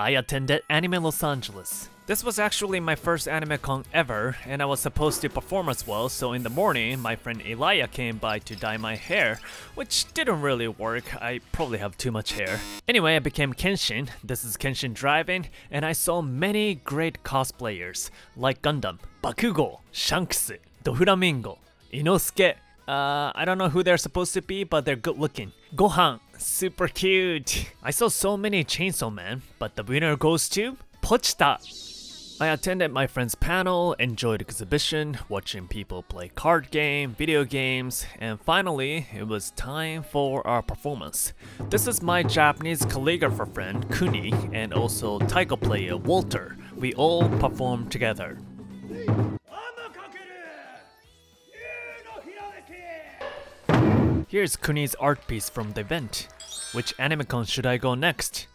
I attended Anime Los Angeles. This was actually my first anime con ever, and I was supposed to perform as well, so in the morning, my friend Elia came by to dye my hair, which didn't really work, I probably have too much hair. Anyway, I became Kenshin, this is Kenshin Driving, and I saw many great cosplayers, like Gundam, Bakugo, Shanks, Doflamingo, Inosuke, uh, I don't know who they're supposed to be, but they're good looking. Gohan, super cute. I saw so many Chainsaw Man, but the winner goes to Pochita. I attended my friend's panel, enjoyed exhibition, watching people play card game, video games, and finally, it was time for our performance. This is my Japanese calligrapher friend Kuni and also taiko player Walter. We all performed together. Here's Kuni's art piece from the event. Which AnimeCon should I go next?